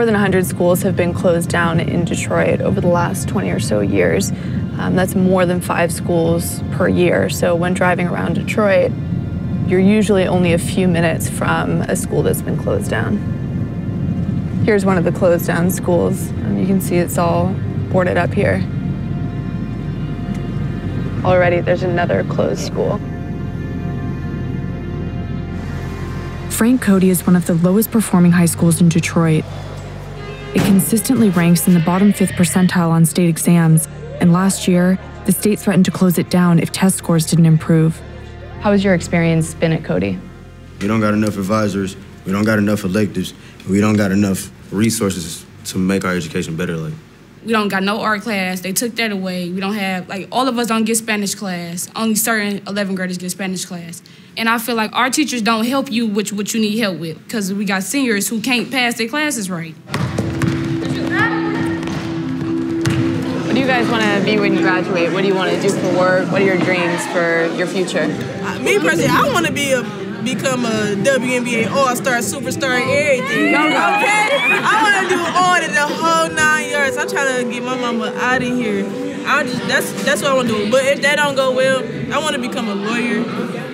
More than 100 schools have been closed down in Detroit over the last 20 or so years. Um, that's more than five schools per year. So when driving around Detroit, you're usually only a few minutes from a school that's been closed down. Here's one of the closed down schools. Um, you can see it's all boarded up here. Already there's another closed school. Frank Cody is one of the lowest performing high schools in Detroit. It consistently ranks in the bottom fifth percentile on state exams, and last year, the state threatened to close it down if test scores didn't improve. How has your experience been at Cody? We don't got enough advisors, we don't got enough electives, we don't got enough resources to make our education better. Like we don't got no art class. They took that away. We don't have like all of us don't get Spanish class. Only certain 11th graders get Spanish class. And I feel like our teachers don't help you with what you need help with because we got seniors who can't pass their classes right. Do you guys want to be when you graduate? What do you want to do for work? What are your dreams for your future? Uh, me personally, I want to be a become a WNBA All-Star, superstar, and everything. Go, go. Okay? I want to do all of the whole nine yards. I'm trying to get my mama out of here. I just that's that's what I want to do. But if that don't go well, I want to become a lawyer.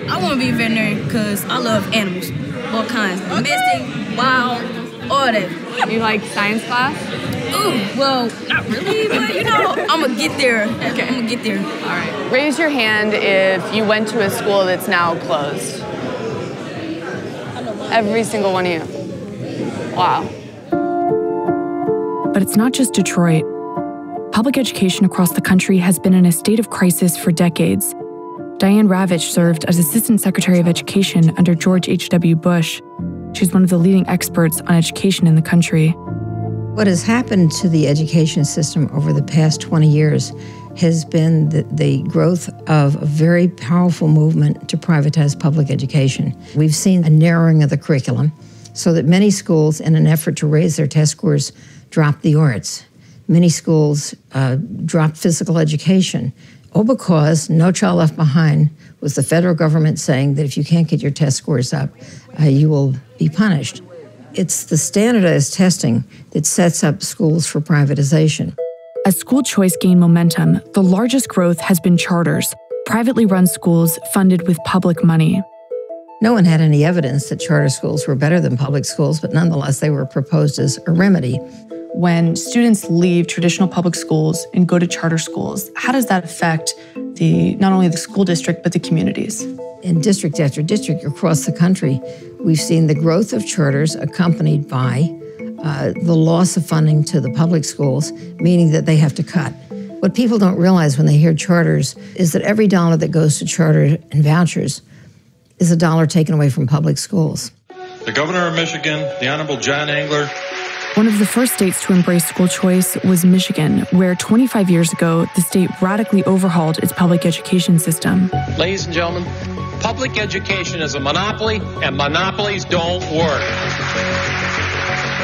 I want to be a veterinarian because I love animals, all kinds, domestic, wild, all that. You like science class? Ooh, well, not really, but you know, I'm gonna get there. Okay. I'm gonna get there. All right. Raise your hand if you went to a school that's now closed. Every single one of you. Wow. But it's not just Detroit. Public education across the country has been in a state of crisis for decades. Diane Ravitch served as Assistant Secretary of Education under George H.W. Bush. She's one of the leading experts on education in the country. What has happened to the education system over the past 20 years has been the, the, growth of a very powerful movement to privatize public education. We've seen a narrowing of the curriculum so that many schools, in an effort to raise their test scores, drop the arts. Many schools uh, dropped physical education, all because No Child Left Behind was the federal government saying that if you can't get your test scores up, uh, you will be punished. It's the standardized testing that sets up schools for privatization. As school choice gained momentum, the largest growth has been charters, privately run schools funded with public money. No one had any evidence that charter schools were better than public schools, but nonetheless, they were proposed as a remedy. When students leave traditional public schools and go to charter schools, how does that affect the not only the school district but the communities? In district after district across the country, we've seen the growth of charters accompanied by uh, the loss of funding to the public schools, meaning that they have to cut. What people don't realize when they hear charters is that every dollar that goes to charter and vouchers is a dollar taken away from public schools. The governor of Michigan, the Honorable John Engler. One of the first states to embrace school choice was Michigan, where 25 years ago, the state radically overhauled its public education system. Ladies and gentlemen, public education is a monopoly, and monopolies don't work.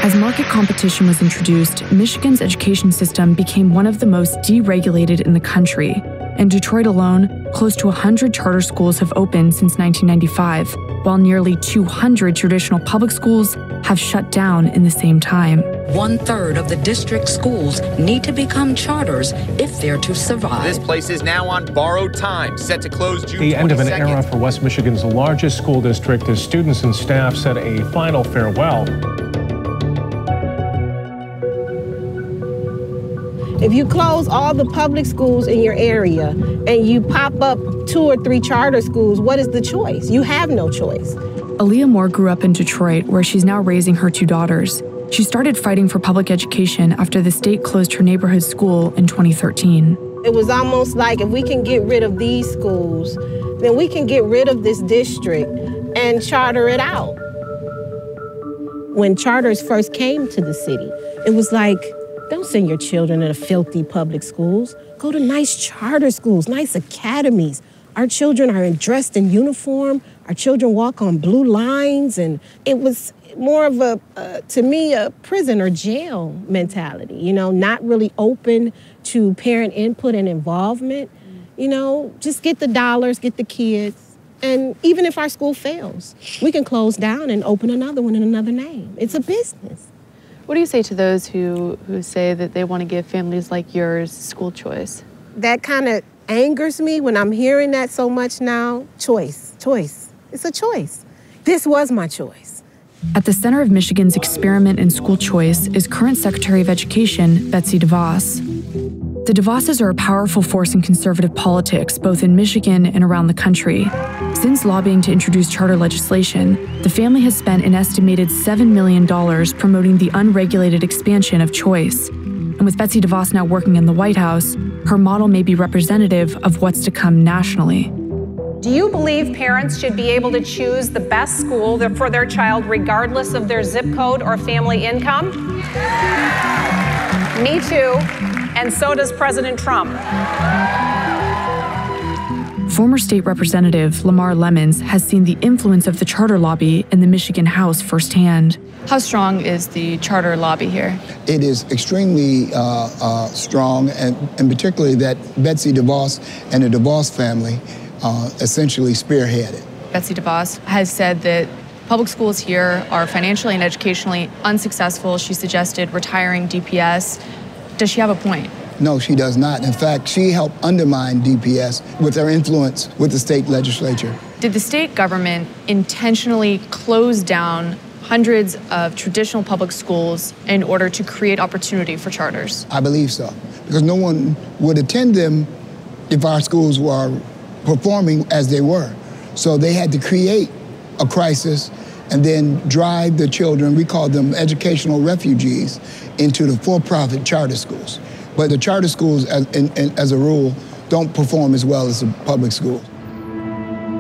As market competition was introduced, Michigan's education system became one of the most deregulated in the country. In Detroit alone, close to 100 charter schools have opened since 1995, while nearly 200 traditional public schools have shut down in the same time. One third of the district schools need to become charters if they're to survive. This place is now on borrowed time, set to close June The end of an era for West Michigan's largest school district as students and staff said a final farewell. If you close all the public schools in your area and you pop up two or three charter schools, what is the choice? You have no choice. Aaliyah Moore grew up in Detroit, where she's now raising her two daughters. She started fighting for public education after the state closed her neighborhood school in 2013. It was almost like if we can get rid of these schools, then we can get rid of this district and charter it out. When charters first came to the city, it was like don't send your children to filthy public schools. Go to nice charter schools, nice academies. Our children are dressed in uniform. Our children walk on blue lines. And it was more of a, uh, to me, a prison or jail mentality, you know, not really open to parent input and involvement. You know, just get the dollars, get the kids. And even if our school fails, we can close down and open another one in another name. It's a business What do you say to those who, who say that they want to give families like yours school choice? That kind of angers me when I'm hearing that so much now. Choice, choice. It's a choice. This was my choice. At the center of Michigan's experiment in school choice is current Secretary of Education Betsy DeVos. The DeVosses are a powerful force in conservative politics, both in Michigan and around the country. Since lobbying to introduce charter legislation, the family has spent an estimated $7 million promoting the unregulated expansion of choice. And with Betsy DeVos now working in the White House, her model may be representative of what's to come nationally. Do you believe parents should be able to choose the best school for their child regardless of their zip code or family income? Me too, and so does President Trump. Former state representative Lamar Lemmons has seen the influence of the charter lobby in the Michigan House firsthand. How strong is the charter lobby here? It is extremely uh, uh, strong, and, and particularly that Betsy DeVos and the DeVos family uh, essentially spearheaded. Betsy DeVos has said that public schools here are financially and educationally unsuccessful. She suggested retiring DPS. Does she have a point? No, she does not. In fact, she helped undermine DPS with her influence with the state legislature. Did the state government intentionally close down hundreds of traditional public schools in order to create opportunity for charters? I believe so. Because no one would attend them if our schools were performing as they were. So they had to create a crisis and then drive the children, we call them educational refugees, into the for profit charter schools. But the charter schools, as, in, in, as a rule, don't perform as well as the public schools.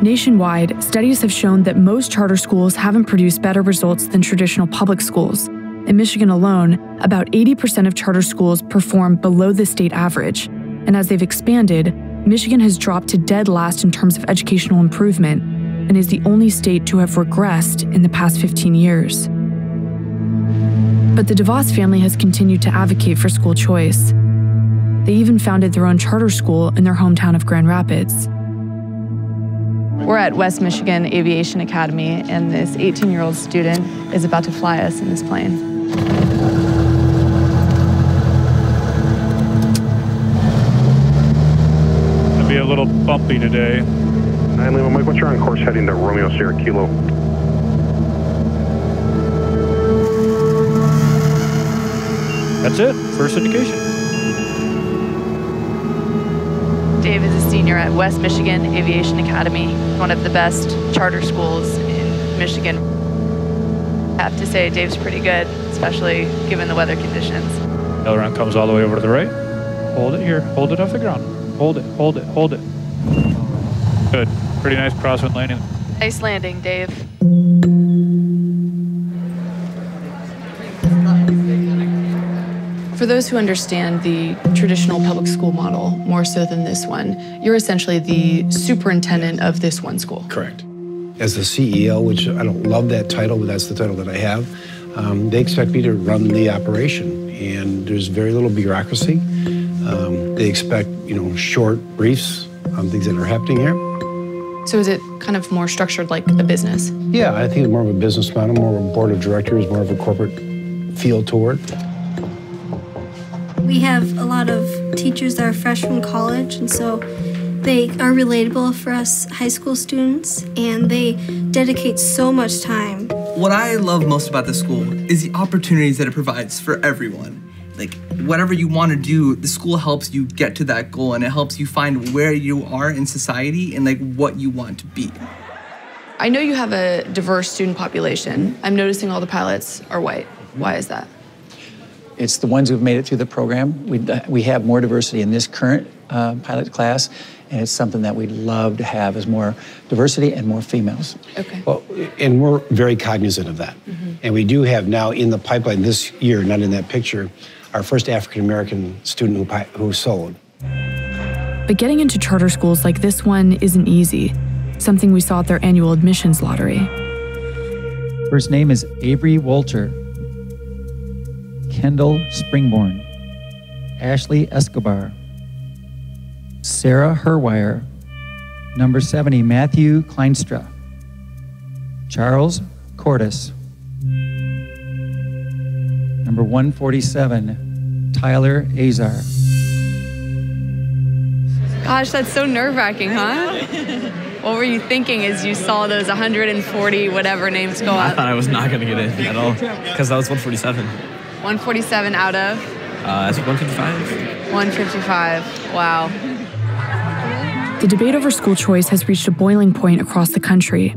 Nationwide, studies have shown that most charter schools haven't produced better results than traditional public schools. In Michigan alone, about 80% of charter schools perform below the state average. And as they've expanded, Michigan has dropped to dead last in terms of educational improvement and is the only state to have regressed in the past 15 years. But the DeVos family has continued to advocate for school choice. They even founded their own charter school in their hometown of Grand Rapids. We're at West Michigan Aviation Academy, and this 18 year old student is about to fly us in this plane. It'll be a little bumpy today. Nine Lima Mike, what's your on course heading to Romeo Sierra Kilo? That's it. First indication. Dave is a senior at West Michigan Aviation Academy, one of the best charter schools in Michigan. I have to say, Dave's pretty good, especially given the weather conditions. Aileron comes all the way over to the right. Hold it here. Hold it off the ground. Hold it. Hold it. Hold it. Good. Pretty nice crosswind landing. Nice landing, Dave. For those who understand the traditional public school model more so than this one, you're essentially the superintendent of this one school. Correct. As the CEO, which I don't love that title, but that's the title that I have, um, they expect me to run the operation, and there's very little bureaucracy. Um, they expect, you know, short briefs on things that are happening here. So is it kind of more structured like a business? Yeah, I think it's more of a business model, more of a board of directors, more of a corporate feel toward. We have a lot of teachers that are fresh from college, and so they are relatable for us high school students, and they dedicate so much time. What I love most about the school is the opportunities that it provides for everyone. Like, whatever you want to do, the school helps you get to that goal and it helps you find where you are in society and like what you want to be. I know you have a diverse student population. I'm noticing all the pilots are white. Why is that? It's the ones who've made it through the program. We, we have more diversity in this current uh, pilot class, and it's something that we'd love to have is more diversity and more females. Okay. Well, and we're very cognizant of that. And we do have now in the pipeline this year, not in that picture, our first African American student who, who sold. But getting into charter schools like this one isn't easy, something we saw at their annual admissions lottery. First name is Avery Walter, Kendall Springborn. Ashley Escobar. Sarah Herwire. Number 70, Matthew Kleinstra. Charles Cordis. Number 147, Tyler Azar. Gosh, that's so nerve wracking, huh? what were you thinking as you saw those 140 whatever names go up? I thought I was not going to get in at all because that was 147. 147 out of Uh, I think 155. 155. Wow. The debate over school choice has reached a boiling point across the country.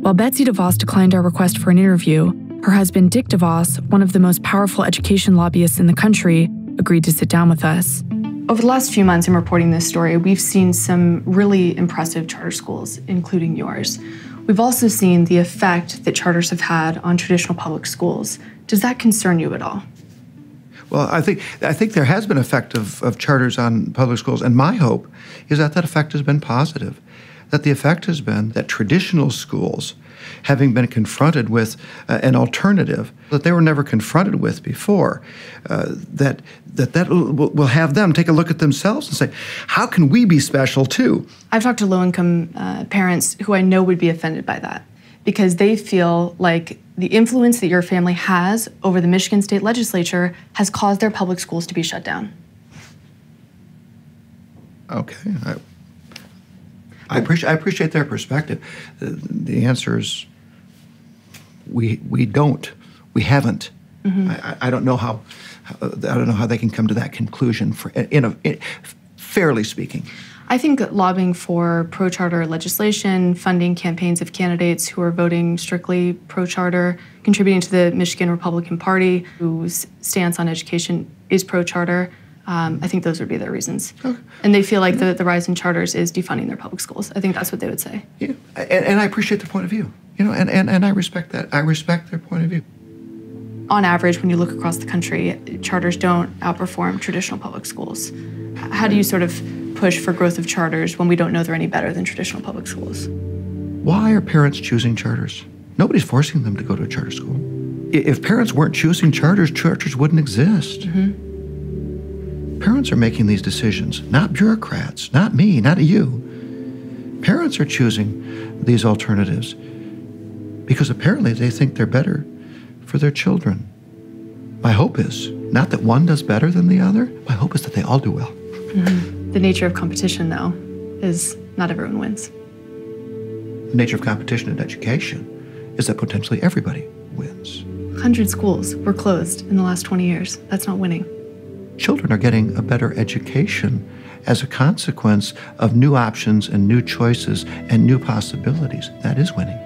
While Betsy DeVos declined our request for an interview, her husband Dick DeVos, one of the most powerful education lobbyists in the country, agreed to sit down with us. Over the last few months in reporting this story, we've seen some really impressive charter schools, including yours. We've also seen the effect that charters have had on traditional public schools. Does that concern you at all? Well, I think I think there has been effect of, of charters on public schools, and my hope is that that effect has been positive. That the effect has been that traditional schools, having been confronted with uh, an alternative that they were never confronted with before, uh, that that that will, have them take a look at themselves and say, how can we be special too? I've talked to low income uh, parents who I know would be offended by that because they feel like the influence that your family has over the Michigan state legislature has caused their public schools to be shut down. Okay, I, I appreciate I appreciate their perspective. The, the answer is we we don't we haven't. Mhm. I, I don't know how I don't know how they can come to that conclusion. For in a in, fairly speaking, I think lobbying for pro charter legislation, funding campaigns of candidates who are voting strictly pro charter, contributing to the Michigan Republican Party, whose stance on education is pro charter. Um, I think those would be their reasons. And they feel like the, the rise in charters is defunding their public schools. I think that's what they would say. and, and I appreciate the point of view. You know, and, and, and I respect that. I respect their point of view. On average, when you look across the country, charters don't outperform traditional public schools. How do you sort of push for growth of charters when we don't know they're any better than traditional public schools? Why are parents choosing charters? Nobody's forcing them to go to a charter school. If parents weren't choosing charters, charters wouldn't exist. Parents are making these decisions, not bureaucrats, not me, not you. Parents are choosing these alternatives because apparently they think they're better for their children. My hope is not that one does better than the other, my hope is that they all do well. Mm-hmm. The nature of competition, though, is not everyone wins. The nature of competition in education is that potentially everybody wins. 100 schools were closed in the last 20 years. That's not winning. Children are getting a better education as a consequence of new options and new choices and new possibilities. That is winning.